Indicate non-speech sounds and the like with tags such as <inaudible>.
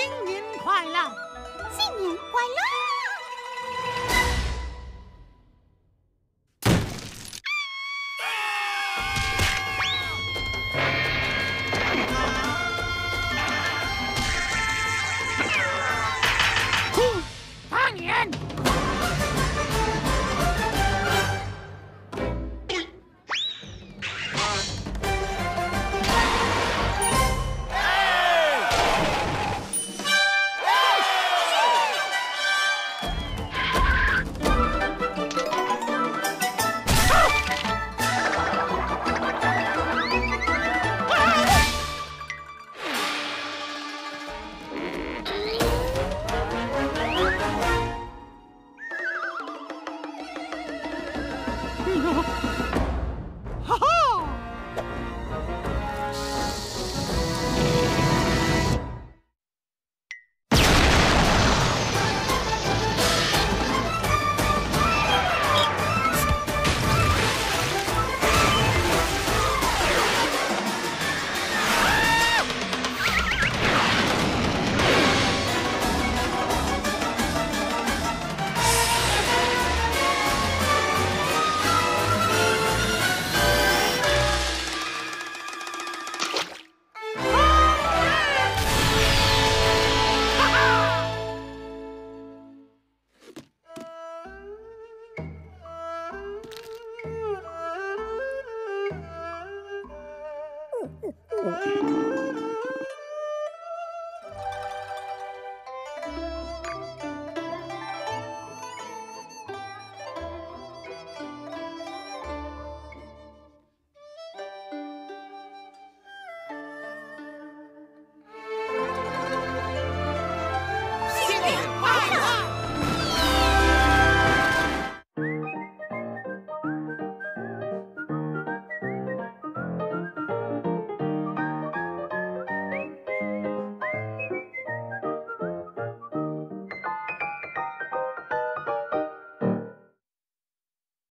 新年快乐。新年快乐。Oh, <laughs>